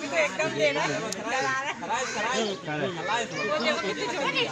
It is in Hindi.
भी तो एकदम देना। डरा रहा है। वो देखो कितनी छोटी है।